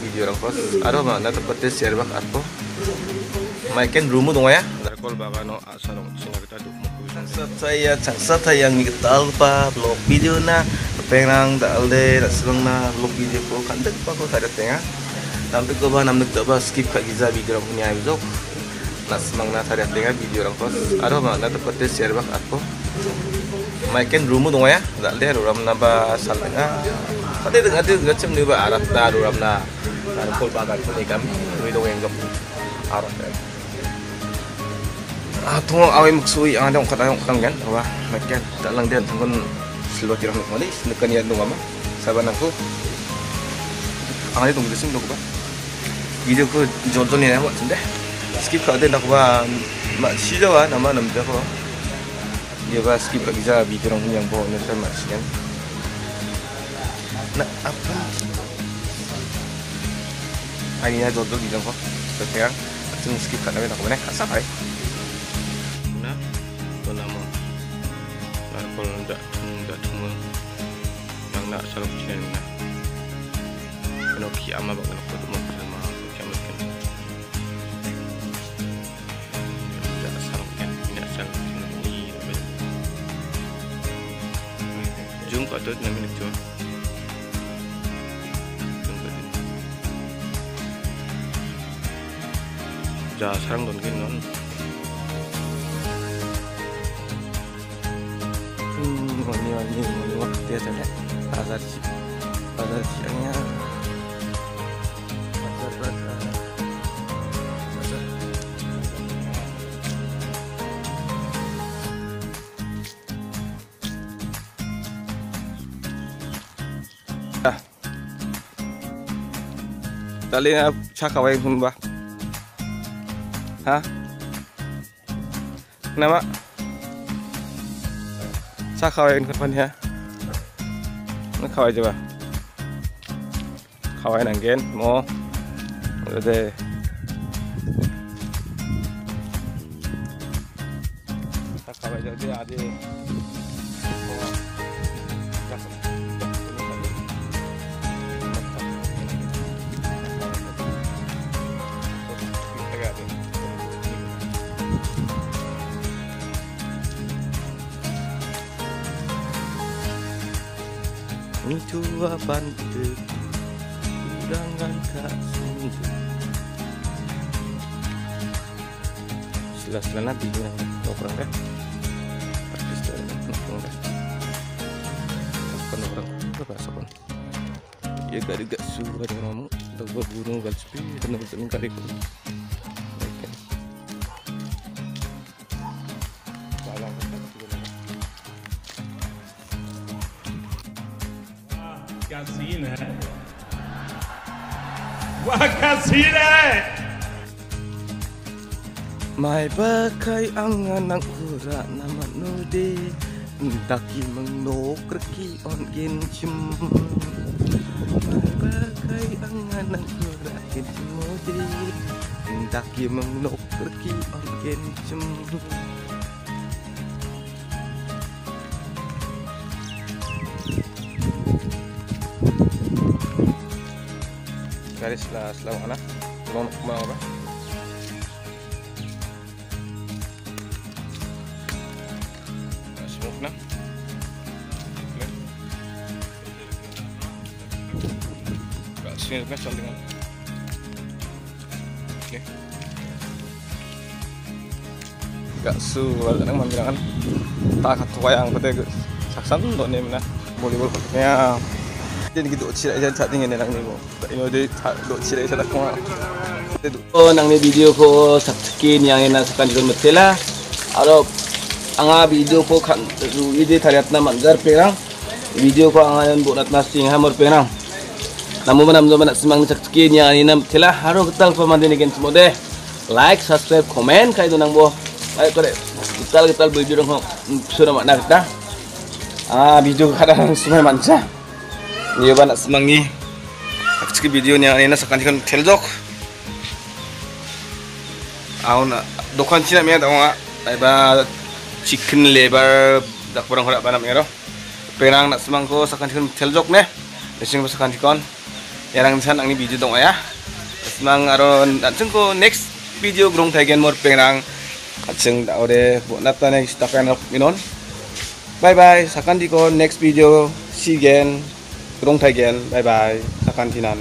video orang kos aro ma na tepat share bak atko maiken rumu dong ya. Darkol baga no asarong sina kita Sangsat saya sangsat saya yang ngital pa vlog video na pengrang dalde nasrang na vlog video ko kandak pa ko kada tenga namde ko ba namde to ba skip ka giza video orang punya vlog nasmang na tadi tenga video orang kos aro ma na tepat share bak atko maiken rumu dong ya. Dalde ruram na ba saltenga Pati dengan itu gak cem nih arat na duram na narkol bagan ko ni kami wi dong yang gap arat ya. Ah tungo away magsui ang adong katayong katanggan awa makan tak lang din tungkon silwa tirang nuk mali nekan yan dong ama saban aku ang ada tunggu desim dong ba video ko jodoh ni nama sende skip ka den aku ba ma sijawa nama namda ko dia ba skip ka giza video orang yang bawa ni sama sian na apa ini ya jodoh di dalam kok sekarang langsung skip karena kita ke mana kasar ay nah itu nama. Nah kalau tidak tidak semua yang nak selalu cina ni kena kiamah bang kena kuat mau sama kiamat kan tidak selalu kan tidak selalu ni jumpa tu minit cuma 자 사랑 넘기는 음 언니 언니 언니가 그때야 전에 아가씨 아가씨 아니야 맞아 맞아 맞아 Tali cha kawai hun ba hả? Nama sa khawai in kon ya na khawai jaba khawai nang gen mo de sa khawai jadi adi Apa itu Udangan kak sungguh. Sila-sila nabi yang orang kan Artis dari orang kan Kapan orang Berapa sapan Ya gak ada suara Udah gua bunuh gal sepi Tenang tenang kali Wakasin है Wakasin है Mai bakai ang anak hura nama nudi Daki mengno kreki on gen chum Mai bakai ang anak hura gen chum Daki mengno kreki on gen chum Garis lah selalu anak Mau mau apa? smoke na. Sini na sa lingan. Okay. Gak su wala nang mandirangan. Tak katuwayang ko te saksan do ni na. Volleyball ko kaya din gitu cira aja chat dengan nang ni mo. Ino de do cira aja tak mo. Oh, nang ni video ko saksakin yang ina sakan jud metela. Aro anga video ko kan ide tariat na manjar perang. Video ko anga yan bunat na sing hamor perang. Namu manam zaman semang saksakin yang ina metela haro ketal pamandin igen semode. Like, subscribe, comment kay do nang bo. Ay kore. Ketal ketal video dong sudah makna kita. Ah video kadang semai manca. Iya ba nak semang ni. Saksakin video ni ani na sakan kan teljok. Aun dokan Cina miya tau nga. Ay ba chicken liver dak barang hora banam ngero. Perang nak semang ko sakan kan teljok ne. Lesing ba sakan kon. Yarang san angni video dong ya. Semang aron ancung ko next video grong thagen mor pengrang ancung da ore bonat ta next takan ok minon. Bye bye. Sakan di next video see again. กรุงไทยเกนบายบายสักกันที่นั่น